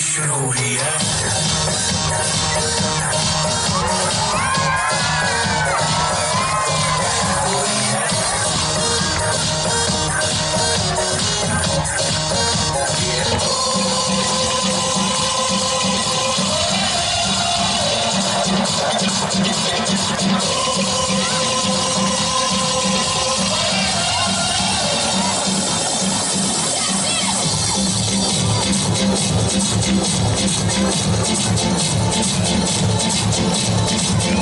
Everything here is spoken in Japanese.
Station Audio. Thank you.